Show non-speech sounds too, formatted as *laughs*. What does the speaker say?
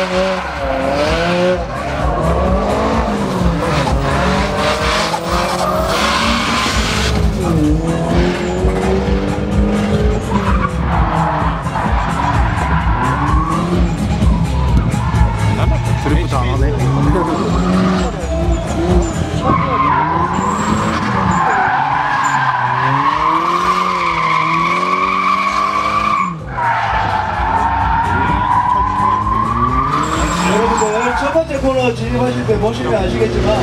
아, 드리프트 안 하네. *laughs* 첫 번째 코너 진입하실 때 보시면 아시겠지만